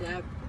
Yeah.